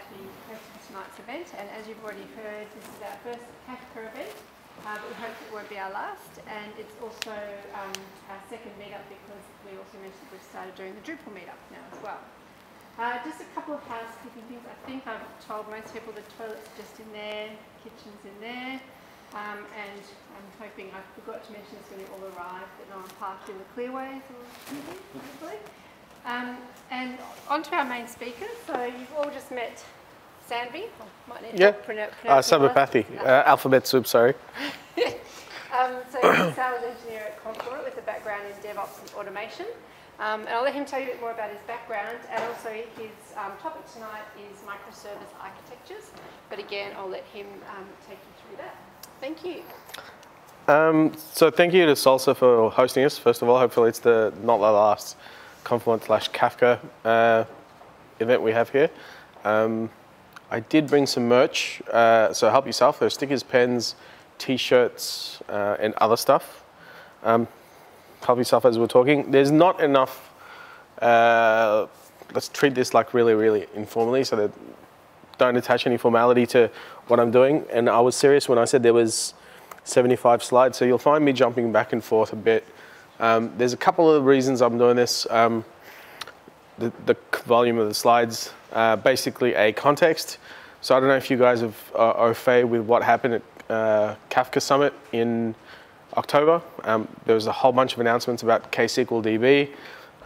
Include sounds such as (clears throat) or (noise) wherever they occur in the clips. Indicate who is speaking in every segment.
Speaker 1: the hosting tonight's event. And as you've already heard, this is our first Kafka event, uh, but we hope it won't be our last. And it's also um, our second meetup because we also we've started doing the Drupal meetup now as well. Uh, just a couple of housekeeping things. I think I've told most people the toilet's just in there, kitchen's in there. Um, and I'm hoping I forgot to mention this when you all arrived that no one parked in the clearways or anything, hopefully. Um, and on to our main speaker. So you've all just met Sanvi.
Speaker 2: might need yeah. pronounce uh, Sabapathy, uh, alphabet soup, sorry. (laughs)
Speaker 1: um, so he's a sales engineer at Confluent with a background in DevOps and automation. Um, and I'll let him tell you a bit more about his background and also his um, topic tonight is microservice architectures. But again, I'll let him um, take you through that. Thank you.
Speaker 2: Um, so thank you to Salsa for hosting us. First of all, hopefully it's the not the last Confluent slash Kafka uh, event we have here. Um, I did bring some merch, uh, so help yourself. There's stickers, pens, t-shirts, uh, and other stuff. Um, help yourself as we're talking. There's not enough, uh, let's treat this like really, really informally so that don't attach any formality to what I'm doing. And I was serious when I said there was 75 slides, so you'll find me jumping back and forth a bit um, there's a couple of reasons I'm doing this. Um, the, the, volume of the slides, uh, basically a context. So I don't know if you guys have, uh, au fait with what happened at uh, Kafka Summit in October. Um, there was a whole bunch of announcements about KSQL DB.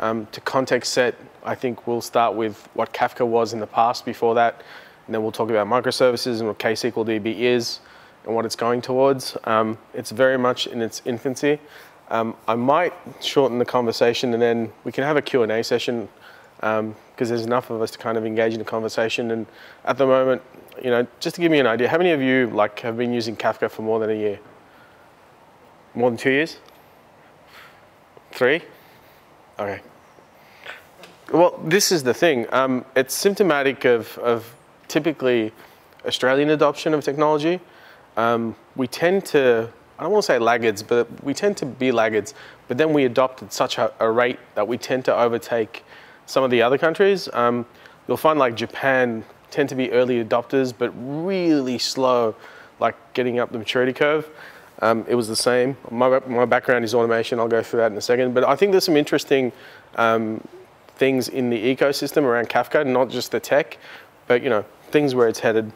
Speaker 2: Um, to context set, I think we'll start with what Kafka was in the past before that, and then we'll talk about microservices and what KSQL DB is and what it's going towards. Um, it's very much in its infancy. Um, I might shorten the conversation and then we can have a Q&A session because um, there's enough of us to kind of engage in a conversation. And at the moment, you know, just to give me an idea, how many of you like have been using Kafka for more than a year? More than two years? Three? Okay. Well, this is the thing. Um, it's symptomatic of, of typically Australian adoption of technology. Um, we tend to I don't want to say laggards, but we tend to be laggards. But then we adopted such a, a rate that we tend to overtake some of the other countries. Um, you'll find like Japan tend to be early adopters, but really slow, like getting up the maturity curve. Um, it was the same. My, my background is automation. I'll go through that in a second. But I think there's some interesting um, things in the ecosystem around Kafka, not just the tech, but you know things where it's headed.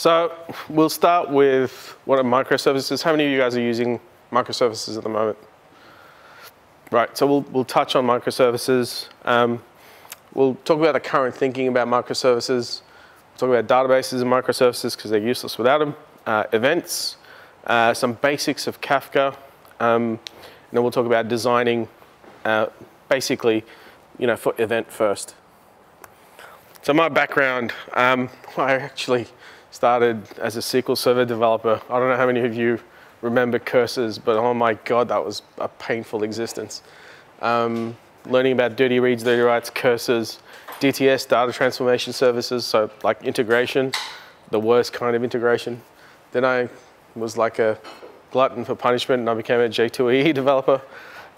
Speaker 2: So we'll start with what are microservices. How many of you guys are using microservices at the moment? Right, so we'll, we'll touch on microservices. Um, we'll talk about the current thinking about microservices. We'll talk about databases and microservices because they're useless without them. Uh, events, uh, some basics of Kafka, um, and then we'll talk about designing uh, basically, you know, for event first. So my background, um, (laughs) I actually started as a SQL Server developer. I don't know how many of you remember cursors, but oh my God, that was a painful existence. Um, learning about dirty reads, dirty writes, cursors, DTS, data transformation services, so like integration, the worst kind of integration. Then I was like a glutton for punishment and I became a J2EE (laughs) developer.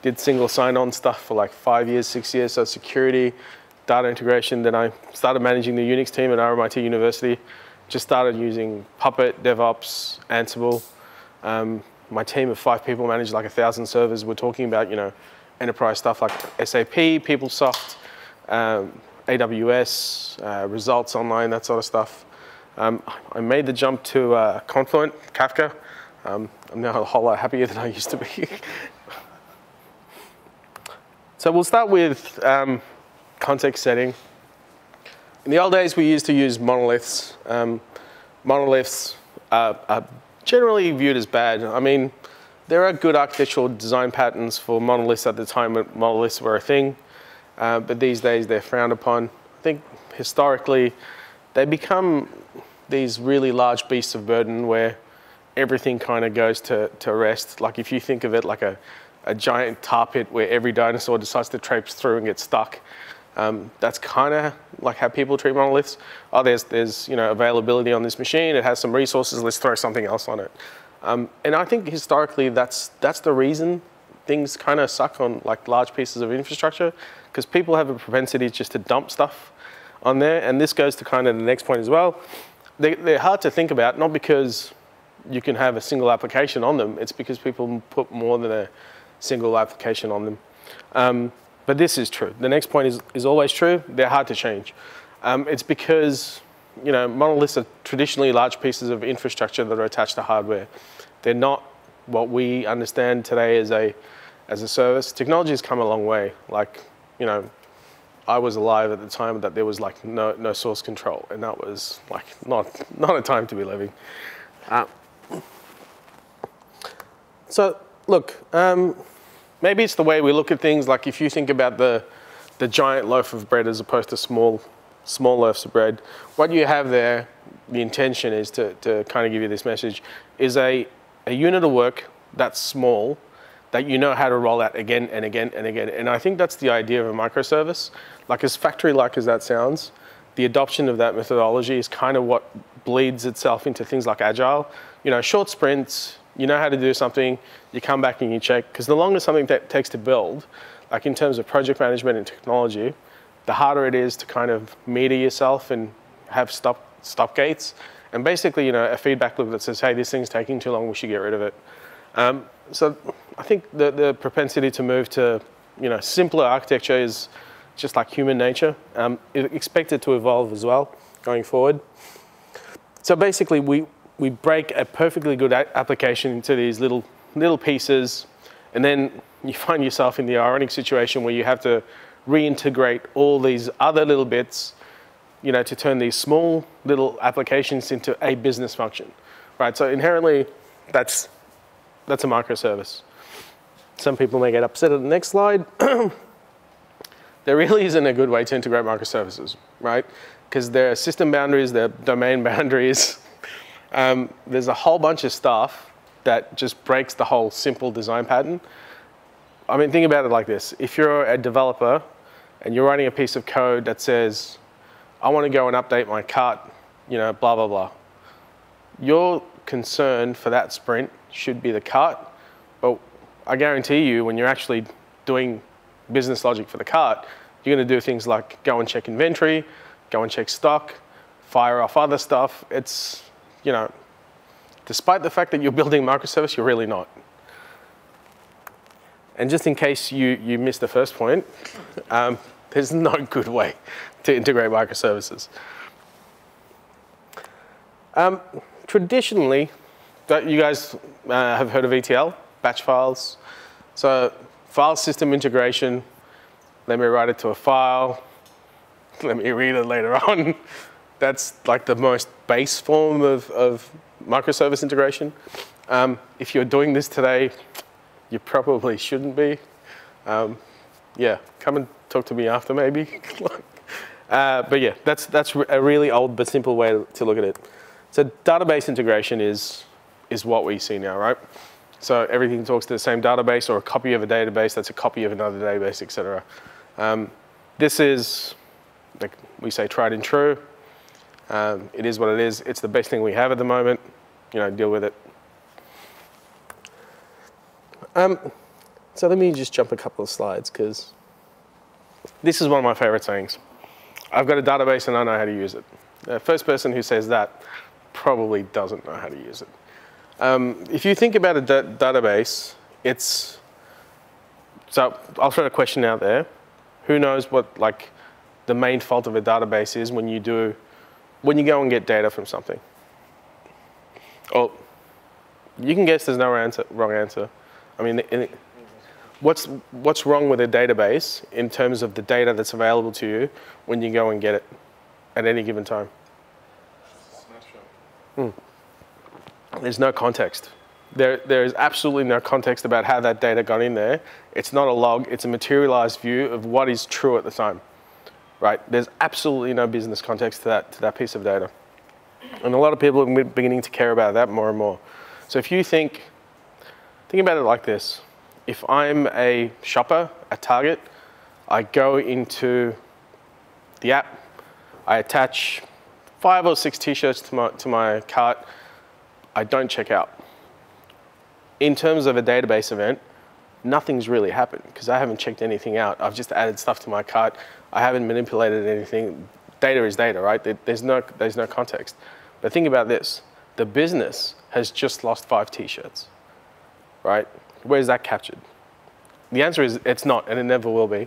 Speaker 2: Did single sign-on stuff for like five years, six years, so security, data integration. Then I started managing the Unix team at RMIT University just started using Puppet, DevOps, Ansible. Um, my team of five people managed like a thousand servers. We're talking about, you know, enterprise stuff like SAP, PeopleSoft, um, AWS, uh, results online, that sort of stuff. Um, I made the jump to uh, Confluent, Kafka. Um, I'm now a whole lot happier than I used to be. (laughs) so we'll start with um, context setting. In the old days, we used to use monoliths. Um, monoliths are, are, generally viewed as bad. I mean, there are good architectural design patterns for monoliths at the time when monoliths were a thing, uh, but these days they're frowned upon. I think historically, they become these really large beasts of burden where everything kind of goes to, to rest. Like if you think of it like a, a giant tar pit where every dinosaur decides to traipse through and get stuck, um, that's kind of like how people treat monoliths. Oh, there's, there's you know, availability on this machine, it has some resources, let's throw something else on it. Um, and I think historically that's, that's the reason things kind of suck on like large pieces of infrastructure because people have a propensity just to dump stuff. on there. And this goes to kind of the next point as well. They, they're hard to think about, not because you can have a single application on them, it's because people put more than a single application on them. Um, but this is true. The next point is, is always true. They're hard to change. Um, it's because you know, monoliths are traditionally large pieces of infrastructure that are attached to hardware. They're not what we understand today as a, as a service. Technology has come a long way. Like, you know, I was alive at the time that there was like no, no source control, and that was like not, not a time to be living. Uh, so, look, um, maybe it's the way we look at things. Like, if you think about the, the giant loaf of bread as opposed to small small loaves of bread. What you have there, the intention is to, to kind of give you this message, is a, a unit of work that's small that you know how to roll out again and again and again. And I think that's the idea of a microservice. Like as factory-like as that sounds, the adoption of that methodology is kind of what bleeds itself into things like agile. You know, short sprints, you know how to do something, you come back and you check. Because the longer something takes to build, like in terms of project management and technology, the harder it is to kind of meter yourself and have stop, stop gates. And basically, you know, a feedback loop that says, hey, this thing's taking too long, we should get rid of it. Um, so I think the, the propensity to move to, you know, simpler architecture is just like human nature. Um, expect it to evolve as well going forward. So basically, we, we break a perfectly good application into these little, little pieces, and then you find yourself in the ironic situation where you have to reintegrate all these other little bits, you know, to turn these small little applications into a business function, right? So inherently, that's, that's a microservice. Some people may get upset at the next slide. (clears throat) there really isn't a good way to integrate microservices, right? Because there are system boundaries, there are domain (laughs) boundaries. Um, there's a whole bunch of stuff that just breaks the whole simple design pattern. I mean, think about it like this. If you're a developer and you're writing a piece of code that says, I want to go and update my cart, you know, blah, blah, blah. Your concern for that sprint should be the cart, but I guarantee you when you're actually doing business logic for the cart, you're going to do things like go and check inventory, go and check stock, fire off other stuff. It's, you know, despite the fact that you're building microservice, you're really not. And just in case you, you missed the first point, um, there's no good way to integrate microservices. Um, traditionally, you guys uh, have heard of ETL, batch files. So file system integration, let me write it to a file, (laughs) let me read it later on. That's like the most base form of, of microservice integration. Um, if you're doing this today, you probably shouldn't be. Um, yeah, come and talk to me after maybe. (laughs) uh, but yeah, that's, that's a really old but simple way to look at it. So database integration is, is what we see now, right? So everything talks to the same database or a copy of a database that's a copy of another database, etc. Um, this is, like we say, tried and true. Um, it is what it is. It's the best thing we have at the moment. You know, deal with it. Um, so let me just jump a couple of slides because this is one of my favorite sayings. I've got a database and I know how to use it. The first person who says that probably doesn't know how to use it. Um, if you think about a da database, it's, so I'll throw a question out there. Who knows what like the main fault of a database is when you do, when you go and get data from something? Oh, you can guess there's no answer, wrong answer. I mean, what's, what's wrong with a database in terms of the data that's available to you when you go and get it at any given time? Hmm. There's no context. There, there is absolutely no context about how that data got in there. It's not a log, it's a materialized view of what is true at the time. Right? There's absolutely no business context to that, to that piece of data. And a lot of people are beginning to care about that more and more. So if you think Think about it like this. If I'm a shopper at Target, I go into the app, I attach five or six t-shirts to my, to my cart, I don't check out. In terms of a database event, nothing's really happened because I haven't checked anything out. I've just added stuff to my cart. I haven't manipulated anything. data is data, right? There's no, there's no context. But think about this. The business has just lost five t-shirts, right? Where's that captured? The answer is it's not, and it never will be.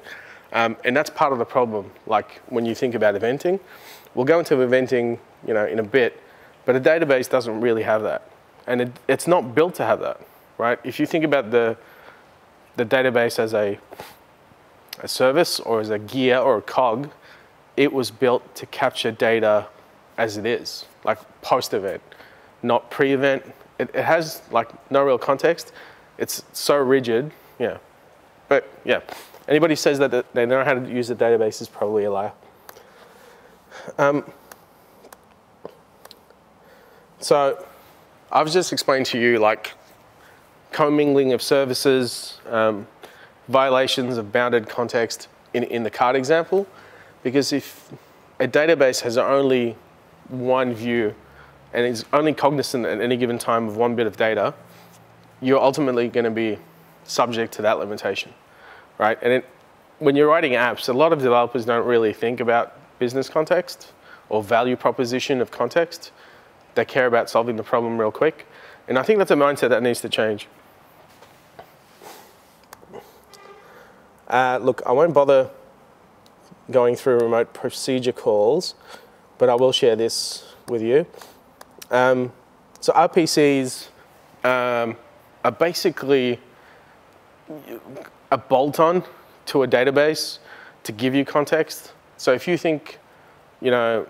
Speaker 2: Um, and that's part of the problem. Like when you think about eventing, we'll go into eventing, you know, in a bit, but a database doesn't really have that, and it, it's not built to have that, right? If you think about the the database as a a service or as a gear or a cog, it was built to capture data as it is, like post-event, not pre-event. It, it has like no real context. It's so rigid, yeah. But yeah, anybody says that they know how to use the database is probably a liar. Um, so I've just explained to you like commingling of services, um, violations of bounded context in, in the card example, because if a database has only one view and is only cognizant at any given time of one bit of data, you're ultimately going to be subject to that limitation, right? And it, when you're writing apps, a lot of developers don't really think about business context or value proposition of context. They care about solving the problem real quick. And I think that's a mindset that needs to change. Uh, look, I won't bother going through remote procedure calls, but I will share this with you. Um, so RPCs um, are basically a bolt-on to a database to give you context. So if you think, you know,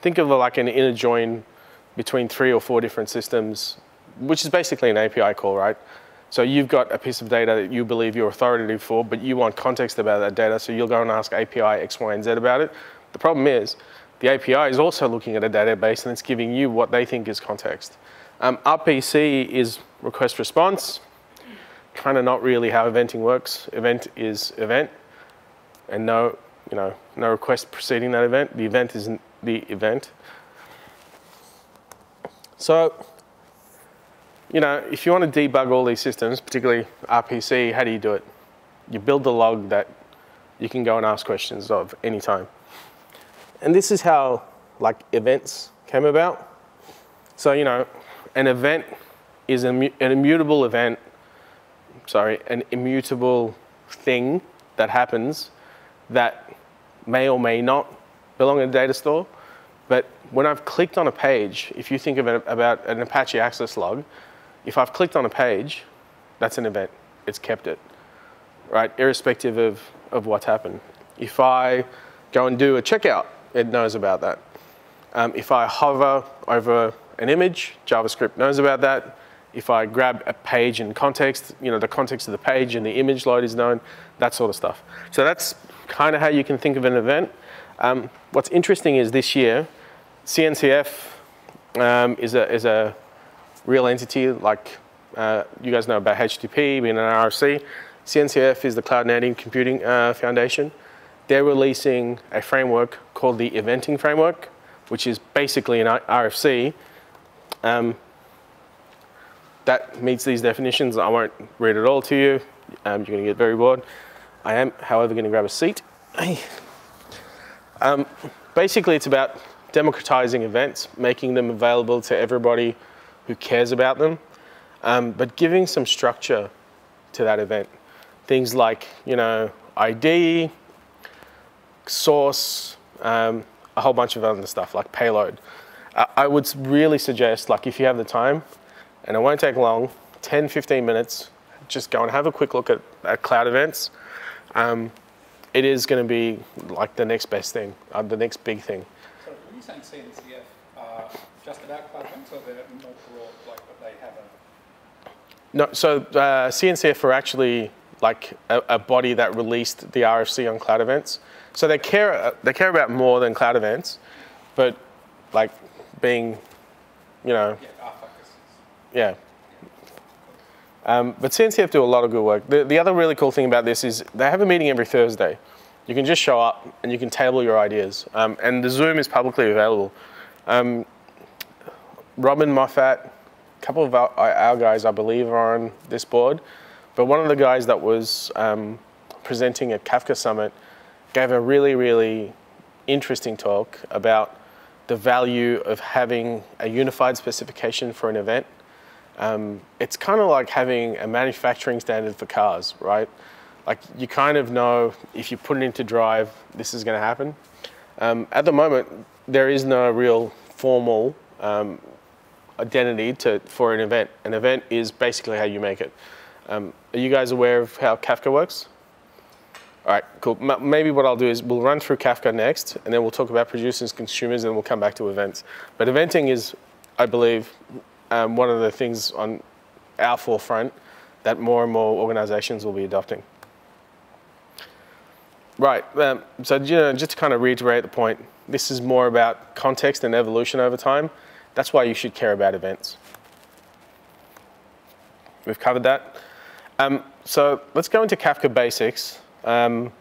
Speaker 2: think of like an inner join between three or four different systems, which is basically an API call, right? So you've got a piece of data that you believe you're authoritative for, but you want context about that data, so you'll go and ask API X, Y, and Z about it. The problem is, the API is also looking at a database and it's giving you what they think is context. Um, RPC is request response, kind of not really how eventing works. Event is event, and no, you know, no request preceding that event. The event isn't the event. So you know, if you want to debug all these systems, particularly RPC, how do you do it? You build the log that you can go and ask questions of anytime. And this is how like events came about. So, you know, an event is an immutable event, sorry, an immutable thing that happens that may or may not belong in a data store. But when I've clicked on a page, if you think of it about an Apache Access log, if I've clicked on a page, that's an event. It's kept it, right? Irrespective of, of what's happened. If I go and do a checkout, it knows about that. Um, if I hover over an image, JavaScript knows about that. If I grab a page in context, you know, the context of the page and the image load is known, that sort of stuff. So that's kind of how you can think of an event. Um, what's interesting is this year, CNCF um, is, a, is a real entity like uh, you guys know about HTTP being an RFC. CNCF is the Cloud Native Computing uh, Foundation. They're releasing a framework called the Eventing Framework, which is basically an RFC um, that meets these definitions. I won't read it all to you. Um, you're going to get very bored. I am, however, going to grab a seat. um, basically, it's about democratizing events, making them available to everybody who cares about them, um, but giving some structure to that event. Things like, you know, ID, source, um, a whole bunch of other stuff like payload. I, would really suggest, like if you have the time, and it won't take long, 10, 15 minutes, just go and have a quick look at, at cloud events. Um, it is going to be like the next best thing, uh, the next big thing.
Speaker 3: So, you saying CNCF uh, just about cloud events, or broad, like that they have a?
Speaker 2: No, so uh, CNCF are actually like a, a, body that released the RFC on cloud events. So they care they care about more than cloud events, but like being, you know,
Speaker 3: yeah, our focus.
Speaker 2: Yeah. Um, but CNCF do a lot of good work. The, the other really cool thing about this is they have a meeting every Thursday. You can just show up and you can table your ideas. Um, and the Zoom is publicly available. Um, Robin Moffatt, a couple of our, our, guys, I believe, are on this board. But one of the guys that was um, presenting at Kafka Summit gave a really, really interesting talk about the value of having a unified specification for an event. Um, it's kind of like having a manufacturing standard for cars, right? Like you kind of know if you put it into drive, this is going to happen. Um, at the moment, there is no real formal um, identity to, for an event. An event is basically how you make it. Um, are you guys aware of how Kafka works? All right, cool. M maybe what I'll do is we'll run through Kafka next, and then we'll talk about producers, consumers, and we'll come back to events. But eventing is, I believe, um, one of the things on our forefront that more and more organizations will be adopting. Right, um, so you know, just to kind of reiterate the point, this is more about context and evolution over time. That's why you should care about events. We've covered that. Um, so let's go into Kafka basics. Um,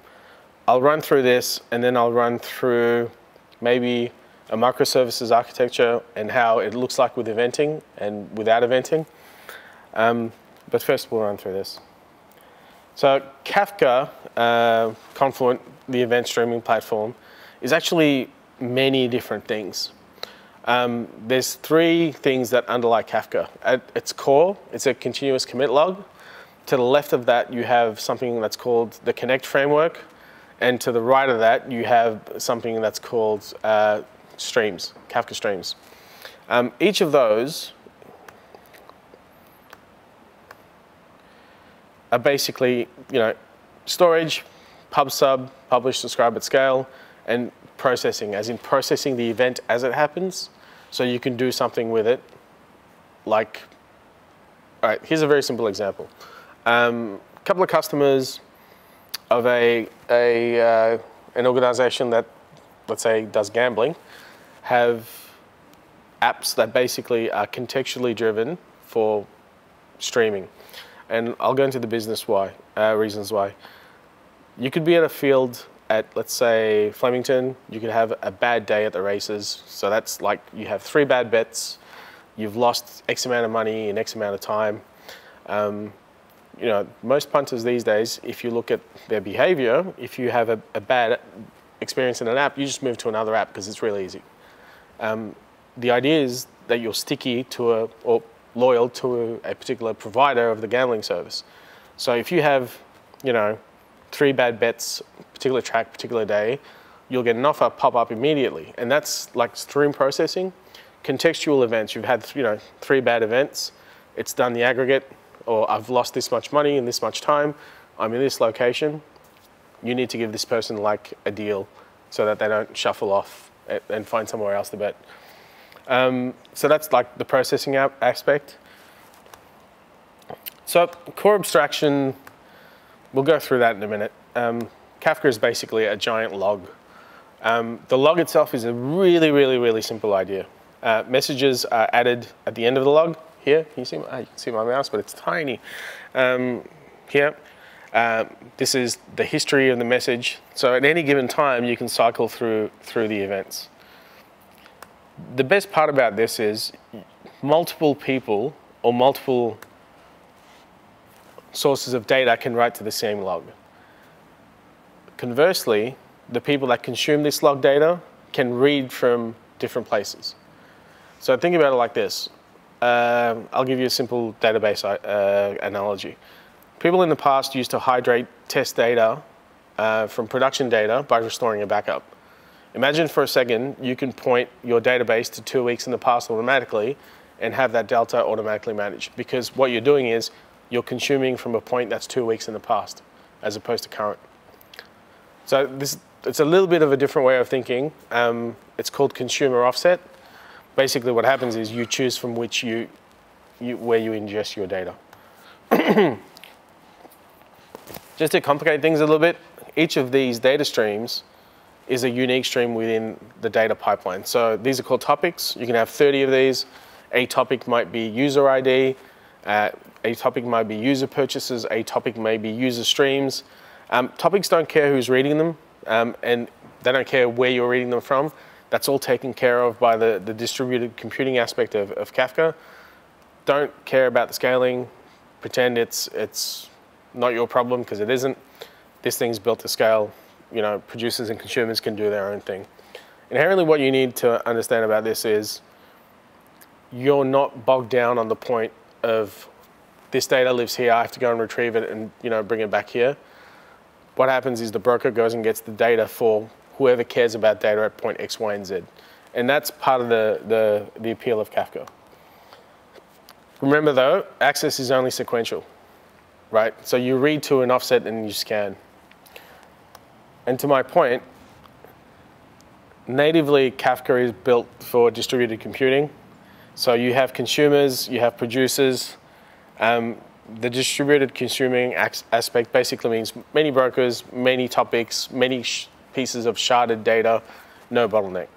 Speaker 2: I'll run through this and then I'll run through maybe a microservices architecture and how it looks like with eventing and without eventing. Um, but first we'll run through this. So Kafka, uh, Confluent, the event streaming platform, is actually many different things. Um, there's three things that underlie Kafka. At its core, it's a continuous commit log. To the left of that, you have something that's called the Connect framework. And to the right of that, you have something that's called uh, streams, Kafka streams. Um, each of those are basically, you know, storage, pub sub, publish, subscribe at scale, and processing, as in processing the event as it happens, so you can do something with it. Like, all right, here's a very simple example. Um, a couple of customers of a, a uh, an organization that, let's say, does gambling, have apps that basically are contextually driven for streaming. And I'll go into the business why, uh, reasons why. You could be in a field at, let's say, Flemington, you could have a bad day at the races. So that's like you have three bad bets, you've lost X amount of money in X amount of time. Um, you know, most punters these days, if you look at their behavior, if you have a, a bad experience in an app, you just move to another app because it's really easy. Um, the idea is that you're sticky to a, or loyal to a, a particular provider of the gambling service. So if you have, you know, three bad bets, particular track, particular day, you'll get an offer pop up immediately. And that's like stream processing. Contextual events, you've had, you know, three bad events, it's done the aggregate, or I've lost this much money in this much time, I'm in this location, you need to give this person like a deal so that they don't shuffle off and find somewhere else to bet. Um, so that's like the processing aspect. So core abstraction, we'll go through that in a minute. Um, Kafka is basically a giant log. Um, the log itself is a really, really, really simple idea. Uh, messages are added at the end of the log here. You see my, you can see my mouse, but it's tiny. Um, here. Uh, this is the history of the message. So at any given time, you can cycle through, through the events. The best part about this is multiple people or multiple sources of data can write to the same log. Conversely, the people that consume this log data can read from different places. So think about it like this. Uh, I'll give you a simple database uh, analogy. People in the past used to hydrate test data uh, from production data by restoring a backup. Imagine for a second you can point your database to two weeks in the past automatically and have that delta automatically managed because what you're doing is you're consuming from a point that's two weeks in the past as opposed to current. So this, it's a little bit of a different way of thinking. Um, it's called consumer offset. Basically what happens is you choose from which you, you where you ingest your data. (clears throat) Just to complicate things a little bit, each of these data streams is a unique stream within the data pipeline. So these are called topics. You can have 30 of these. A topic might be user ID. Uh, a topic might be user purchases. A topic may be user streams. Um, topics don't care who's reading them, um, and they don't care where you're reading them from. That's all taken care of by the, the distributed computing aspect of, of Kafka. Don't care about the scaling. Pretend it's, it's not your problem because it isn't. This thing's built to scale you know, producers and consumers can do their own thing. Inherently, what you need to understand about this is you're not bogged down on the point of this data lives here, I have to go and retrieve it and you know bring it back here. What happens is the broker goes and gets the data for whoever cares about data at point X, Y, and Z. And that's part of the, the, the appeal of Kafka. Remember though, access is only sequential, right? So you read to an offset and you scan. And to my point, natively Kafka is built for distributed computing. So you have consumers, you have producers. Um, the distributed consuming aspect basically means many brokers, many topics, many pieces of sharded data, no bottleneck.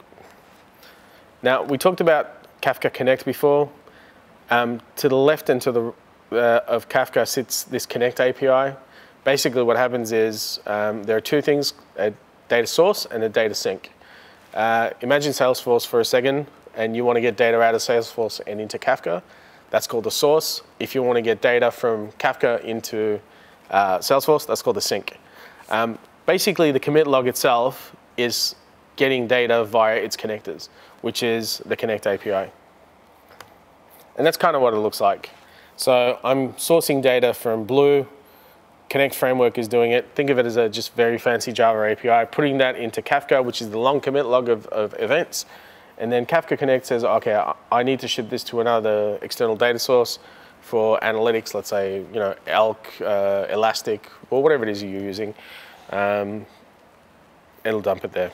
Speaker 2: Now, we talked about Kafka Connect before. Um, to the left and to the uh, of Kafka sits this Connect API. Basically, what happens is um, there are two things, a data source and a data sink. Uh, imagine Salesforce for a second, and you want to get data out of Salesforce and into Kafka. That's called the source. If you want to get data from Kafka into uh, Salesforce, that's called the sink. Um, basically, the commit log itself is getting data via its connectors, which is the Connect API. And that's kind of what it looks like. So I'm sourcing data from Blue. Connect Framework is doing it. Think of it as a just very fancy Java API, putting that into Kafka, which is the long commit log of, of events. And then Kafka Connect says, okay, I need to ship this to another external data source for analytics, let's say, you know, Elk, uh, Elastic, or whatever it is you're using. Um, it'll dump it there.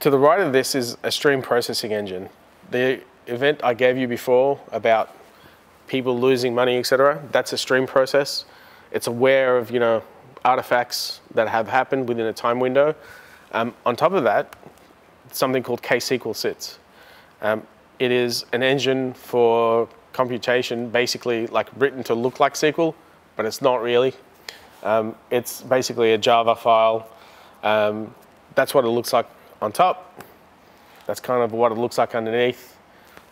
Speaker 2: To the right of this is a stream processing engine the event I gave you before about people losing money, etc., that's a stream process. It's aware of you know artifacts that have happened within a time window. Um, on top of that, something called KSQL sits. Um, it is an engine for computation, basically like written to look like SQL, but it's not really. Um, it's basically a Java file. Um, that's what it looks like on top. That's kind of what it looks like underneath.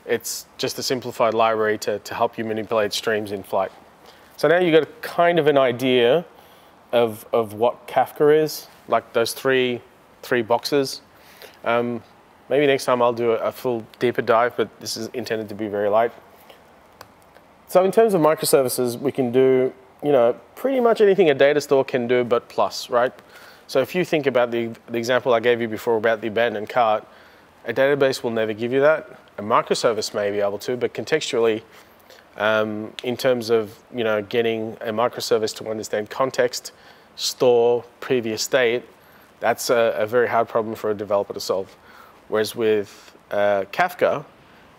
Speaker 2: It's just a simplified library to, to help you manipulate streams in flight. So now you've got kind of an idea of, of what Kafka is, like those three, three boxes. Um, maybe next time I'll do a, a full deeper dive, but this is intended to be very light. So in terms of microservices, we can do, you know, pretty much anything a data store can do, but plus, right? So if you think about the, the example I gave you before about the abandoned cart, a database will never give you that. A microservice may be able to, but contextually, um, in terms of you know getting a microservice to understand context, store previous state, that's a, a very hard problem for a developer to solve. Whereas with uh, Kafka,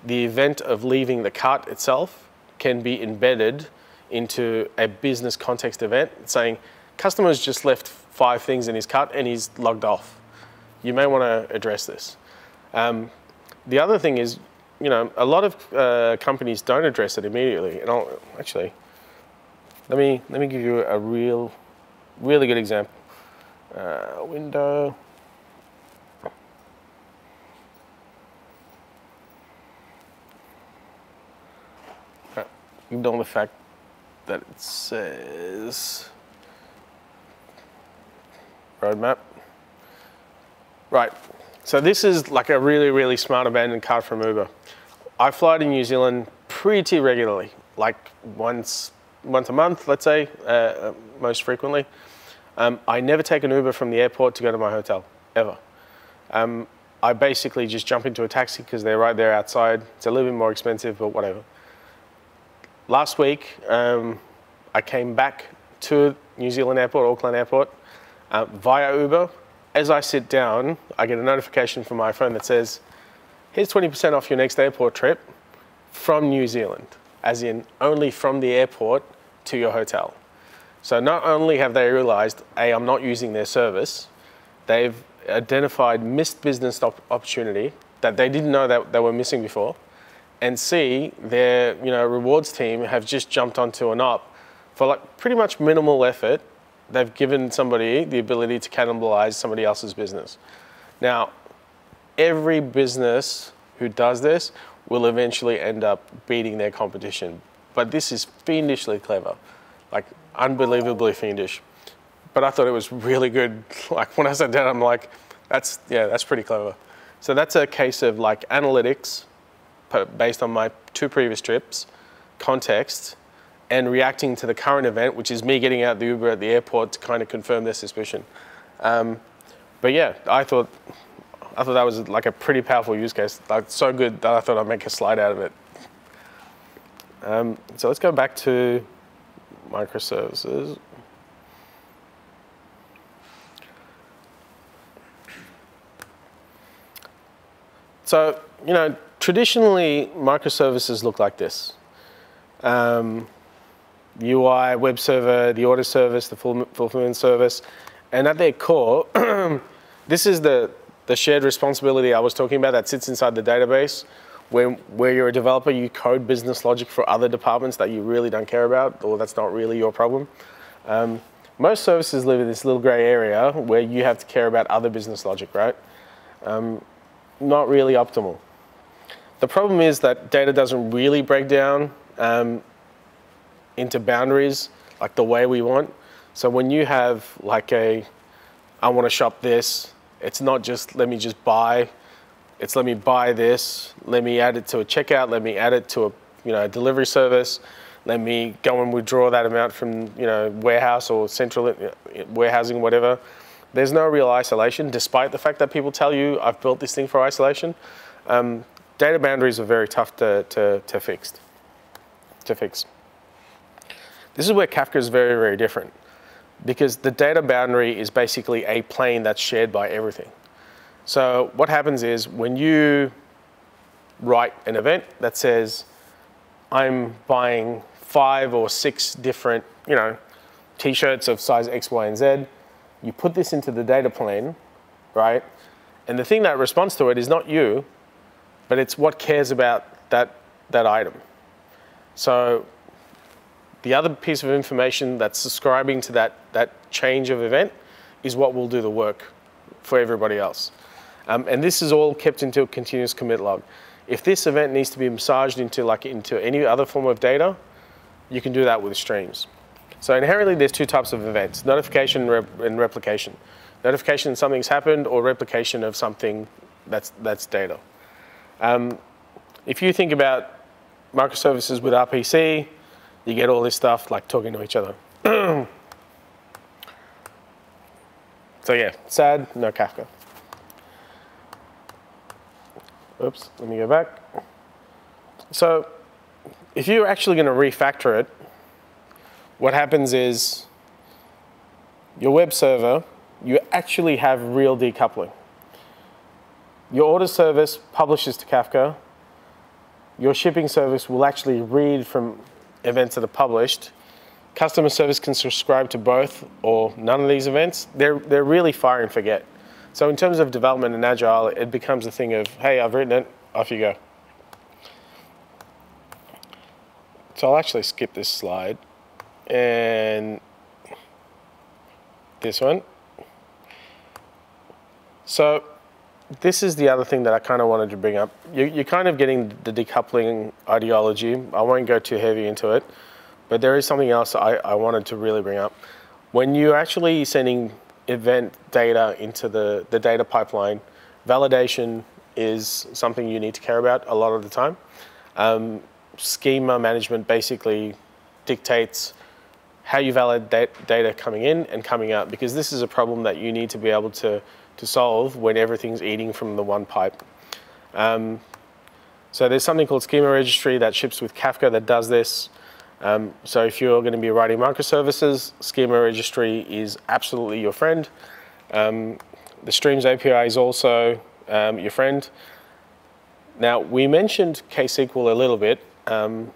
Speaker 2: the event of leaving the cart itself can be embedded into a business context event saying, customer's just left five things in his cart and he's logged off. You may want to address this. Um, the other thing is, you know, a lot of uh, companies don't address it immediately. And I'll actually, let me let me give you a real, really good example. Uh, window. Ignore the fact that it says roadmap. Right, so this is like a really, really smart abandoned cart from Uber. I fly to New Zealand pretty regularly, like once, once a month, let's say, uh, uh, most frequently. Um, I never take an Uber from the airport to go to my hotel, ever. Um, I basically just jump into a taxi because they're right there outside. It's a little bit more expensive, but whatever. Last week, um, I came back to New Zealand Airport, Auckland Airport, uh, via Uber as I sit down, I get a notification from my phone that says, here's 20% off your next airport trip from New Zealand, as in only from the airport to your hotel. So not only have they realized, A, I'm not using their service, they've identified missed business op opportunity that they didn't know that they were missing before. And C, their you know, rewards team have just jumped onto an op for like pretty much minimal effort they've given somebody the ability to cannibalize somebody else's business. Now, every business who does this will eventually end up beating their competition. But this is fiendishly clever, like unbelievably fiendish. but I thought it was really good. (laughs) Like when I sat down, I'm like, that's yeah, that's pretty clever. So that's a case of like analytics based on my two previous trips, context, and reacting to the current event, which is me getting out the Uber at the airport to kind of confirm their suspicion. Um, but yeah, I thought I thought that was like a pretty powerful use case. Like so good that I thought I'd make a slide out of it. Um, so let's go back to microservices. So, you know, traditionally microservices look like this. Um, UI, web server, the order service, the fulfillment service. And at their core, (clears throat) this is the, the shared responsibility I was talking about that sits inside the database. Where, where you're a developer, you code business logic for other departments that you really don't care about, or that's not really your problem. Um, most services live in this little gray area where you have to care about other business logic, right? Um, not really optimal. The problem is that data doesn't really break down um, into boundaries like the way we want. So when you have like a, I want to shop this, it's not just let me just buy, it's let me buy this, let me add it to a checkout, let me add it to a you know a delivery service, let me go and withdraw that amount from you know warehouse or central uh, warehousing, whatever. There's no real isolation, despite the fact that people tell you I've built this thing for isolation. Um, data boundaries are very tough to, to, to fix. To fix. This is where Kafka is very, very different because the data boundary is basically a plane that's shared by everything. So what happens is when you write an event that says, I'm buying five or six different, you know, t-shirts of size X, Y, and Z, you put this into the data plane, right? And the thing that responds to it is not you, but it's what cares about that, that item. So the other piece of information that's subscribing to that, that change of event is what will do the work for everybody else. Um, and this is all kept into a continuous commit log. If this event needs to be massaged into like into any other form of data, you can do that with streams. So inherently, there's two types of events, notification rep and replication. Notification something's happened or replication of something that's, that's data. Um, if you think about microservices with RPC, you get all this stuff like talking to each other. (clears throat) so yeah, sad, no Kafka. Oops, let me go back. So if you're actually going to refactor it, what happens is your web server, you actually have real decoupling. Your order service publishes to Kafka. Your shipping service will actually read from events that are published. Customer service can subscribe to both or none of these events. They're, they're really fire and forget. So in terms of development and agile, it becomes a thing of, hey, I've written it, off you go. So I'll actually skip this slide and this one. So this is the other thing that I kind of wanted to bring up. You, you're kind of getting the decoupling ideology. I won't go too heavy into it, but there is something else I wanted to really bring up. When you're actually sending event data into the, the data pipeline, validation is something you need to care about a lot of the time. Um, schema management basically dictates how you validate data coming in and coming out because this is a problem that you need to be able to to solve when everything's eating from the one pipe. Um, so there's something called schema registry that ships with Kafka that does this. Um, so if you're going to be writing microservices, schema registry is absolutely your friend. Um, the Streams API is also um, your friend. Now, we mentioned KSQL a little bit. Um,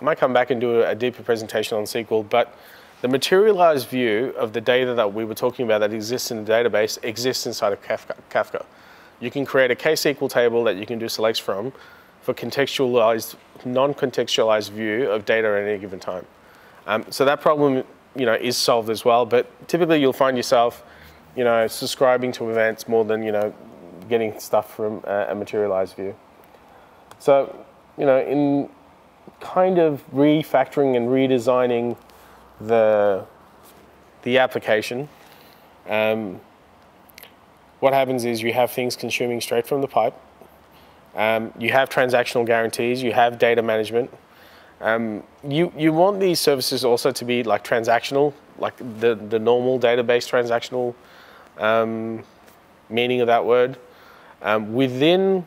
Speaker 2: I might come back and do a, deeper presentation on SQL, but the materialized view of the data that we were talking about that exists in the database exists inside of Kafka. You can create a KSQL table that you can do selects from for contextualized, non-contextualized view of data at any given time. Um, so that problem, you know, is solved as well. But typically, you'll find yourself, you know, subscribing to events more than you know, getting stuff from a, a materialized view. So, you know, in kind of refactoring and redesigning the the application, um, what happens is you have things consuming straight from the pipe. Um, you have transactional guarantees, you have data management. Um, you, you want these services also to be like transactional, like the, the normal database transactional um, meaning of that word. Um, within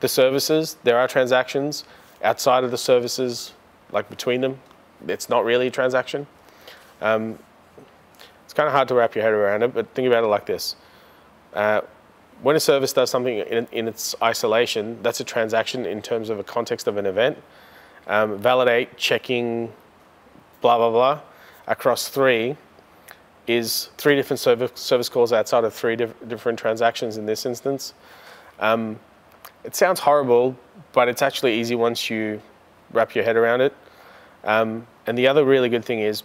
Speaker 2: the services, there are transactions. Outside of the services, like between them, it's not really a transaction. Um, it's kind of hard to wrap your head around it, but think about it like this. Uh, when a service does something in, in, its isolation, that's a transaction in terms of a context of an event. Um, validate, checking, blah, blah, blah, across three is three different service, service calls outside of three diff different transactions in this instance. Um, it sounds horrible, but it's actually easy once you wrap your head around it. Um, and the other really good thing is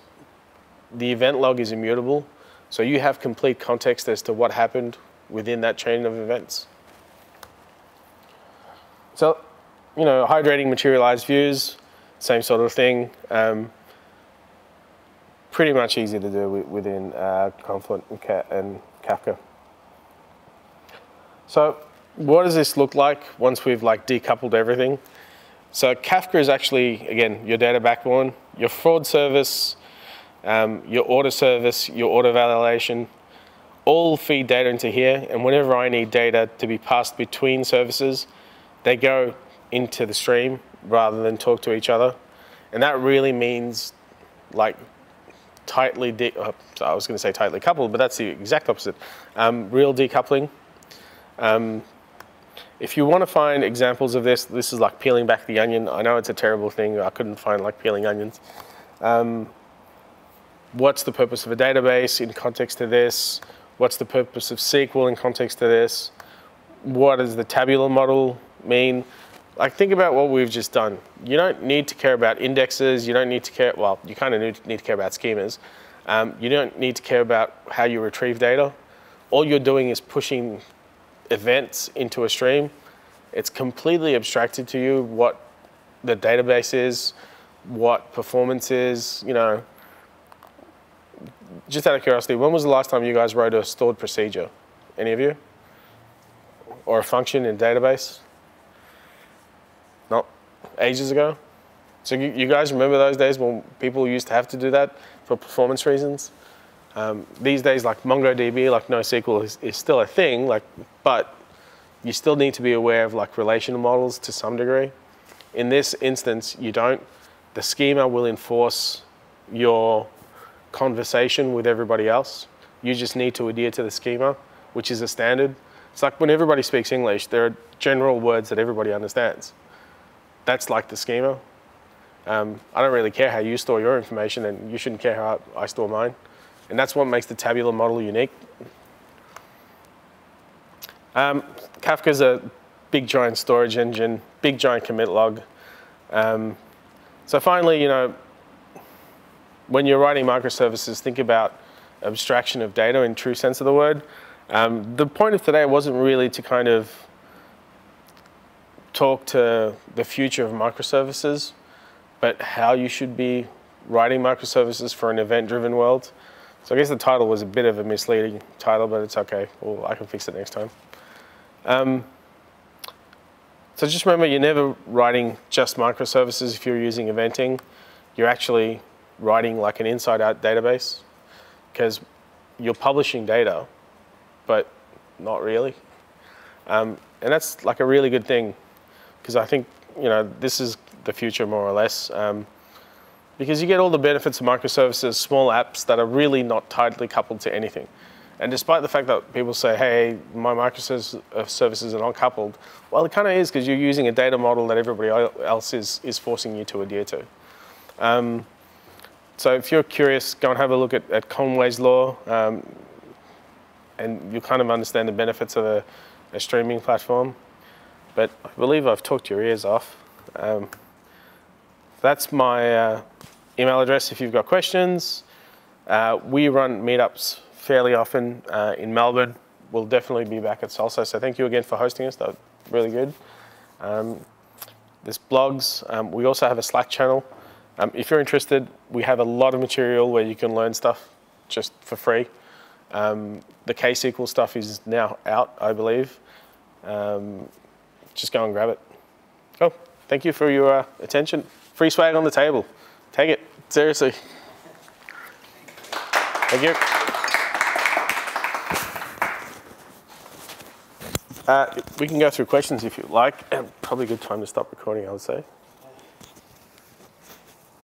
Speaker 2: the event log is immutable. So you have complete context as to what happened within that chain of events. So, you know, hydrating materialized views, same sort of thing. Um, pretty much easy to do within uh, Confluent and Kafka. So what does this look like once we've like decoupled everything? So Kafka is actually, again, your data backbone, your fraud service, um, your order service, your order validation, all feed data into here. And whenever I need data to be passed between services, they go into the stream rather than talk to each other. And that really means like tightly, oh, I was going to say tightly coupled, but that's the exact opposite. Um, real decoupling. Um, if you want to find examples of this, this is like peeling back the onion. I know it's a terrible thing. I couldn't find like peeling onions. Um, what's the purpose of a database in context to this? What's the purpose of SQL in context to this? What does the tabular model mean? like think about what we've just done. You don't need to care about indexes. You don't need to care, well, you kind of need, to care about schemas. Um, you don't need to care about how you retrieve data. All you're doing is pushing events into a stream. It's completely abstracted to you what the database is, what performance is, you know. Just out of curiosity, when was the last time you guys wrote a stored procedure? Any of you? Or a function in database? not ages ago. So you, you, guys remember those days when people used to have to do that for performance reasons? Um, these days, like MongoDB, like NoSQL is, is still a thing, like, but you still need to be aware of like relational models to some degree. In this instance, you don't. The schema will enforce your conversation with everybody else. You just need to adhere to the schema, which is a standard. It's like when everybody speaks English, there are general words that everybody understands that's like the schema. Um, I don't really care how you store your information, and you shouldn't care how I store mine. And that's what makes the tabular model unique. Um, Kafka's a big giant storage engine, big giant commit log. Um, so finally, you know, when you're writing microservices, think about abstraction of data in true sense of the word. Um, the point of today wasn't really to kind of talk to the future of microservices, but how you should be writing microservices for an event-driven world. So I guess the title was a bit of a misleading title, but it's okay. Well, I can fix it next time. Um, so just remember, you're never writing just microservices if you're using eventing. You're actually writing like an inside-out database because you're publishing data, but not really. Um, and that's like a really good thing because I think you know this is the future more or less. Um, because you get all the benefits of microservices, small apps that are really not tightly coupled to anything. And despite the fact that people say, hey, my microservices are not coupled, well, it kind of is because you're using a data model that everybody else is, is forcing you to adhere to. Um, so if you're curious, go and have a look at, at Conway's law, um, and you'll kind of understand the benefits of a, a streaming platform but I believe I've talked your ears off. Um, that's my uh, email address if you've got questions. Uh, we run meetups fairly often uh, in Melbourne. We'll definitely be back at Salsa, so thank you again for hosting us. That was really good. Um, there's blogs. Um, we also have a Slack channel. Um, if you're interested, we have a lot of material where you can learn stuff just for free. Um, the KSQL stuff is now out, I believe. Um, just go and grab it. Cool. Thank you for your uh, attention. Free swag on the table. Take it seriously. Thank you. Uh, we can go through questions if you like, probably a good time to stop recording, I would say.